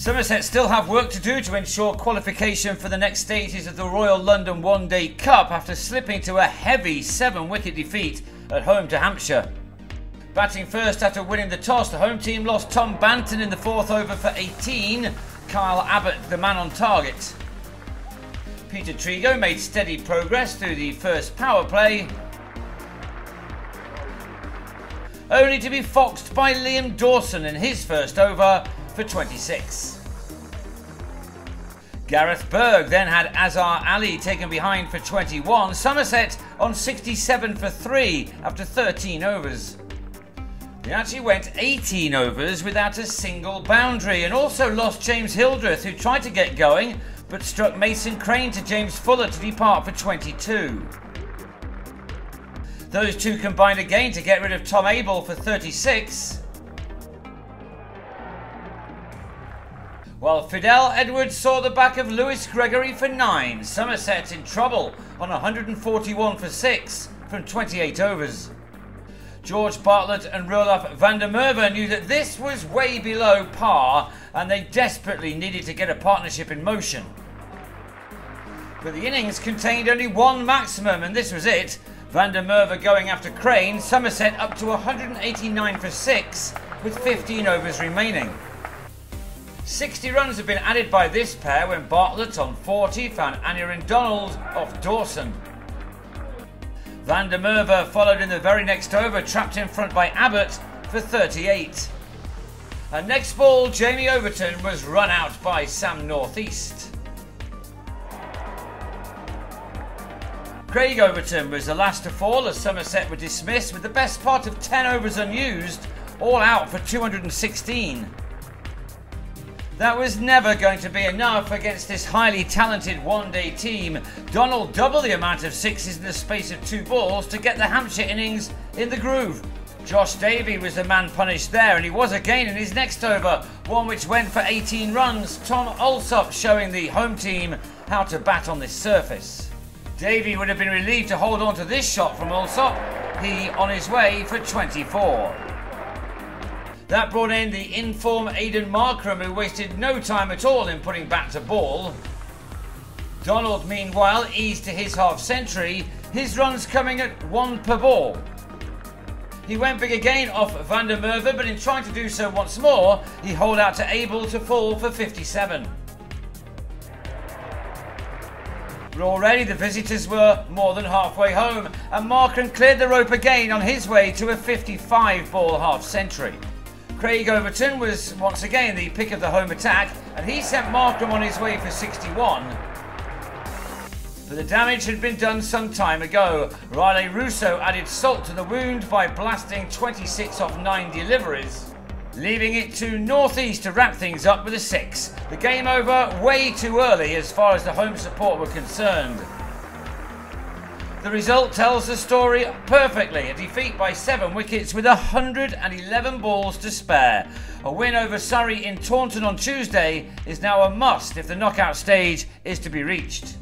Somerset still have work to do to ensure qualification for the next stages of the Royal London One Day Cup after slipping to a heavy seven wicket defeat at home to Hampshire. Batting first after winning the toss, the home team lost Tom Banton in the fourth over for 18. Kyle Abbott, the man on target. Peter Trego made steady progress through the first power play, only to be foxed by Liam Dawson in his first over for 26. Gareth Berg then had Azhar Ali taken behind for 21, Somerset on 67 for 3 after 13 overs. They actually went 18 overs without a single boundary and also lost James Hildreth, who tried to get going but struck Mason Crane to James Fuller to depart for 22. Those two combined again to get rid of Tom Abell for 36. While Fidel Edwards saw the back of Lewis Gregory for 9, Somerset in trouble on 141 for 6 from 28 overs. George Bartlett and Roelof van der Merwe knew that this was way below par and they desperately needed to get a partnership in motion. But the innings contained only one maximum and this was it. Van der Merwe going after Crane, Somerset up to 189 for 6 with 15 overs remaining. 60 runs have been added by this pair when Bartlett on 40 found Aneurin Donald off Dawson. Van der Merwe followed in the very next over, trapped in front by Abbott for 38. And next ball, Jamie Overton was run out by Sam Northeast. Craig Overton was the last to fall as Somerset were dismissed with the best part of 10 overs unused, all out for 216. That was never going to be enough against this highly talented one day team. Donald doubled the amount of sixes in the space of two balls to get the Hampshire innings in the groove. Josh Davey was the man punished there, and he was again in his next over, one which went for 18 runs. Tom Alsop showing the home team how to bat on this surface. Davey would have been relieved to hold on to this shot from Alsop. He on his way for 24. That brought in the inform Aiden Markram, who wasted no time at all in putting back to ball. Donald, meanwhile, eased to his half century, his runs coming at one per ball. He went big again off Van der Merwe, but in trying to do so once more, he holed out to Abell to fall for 57. But already the visitors were more than halfway home, and Markram cleared the rope again on his way to a 55 ball half century. Craig Overton was once again the pick of the home attack, and he sent Markram on his way for 61. But the damage had been done some time ago. Rilee Rossouw added salt to the wound by blasting 26 off 9 deliveries, leaving it to Northeast to wrap things up with a 6. The game over way too early as far as the home support were concerned. The result tells the story perfectly. A defeat by seven wickets with 111 balls to spare. A win over Surrey in Taunton on Tuesday is now a must if the knockout stage is to be reached.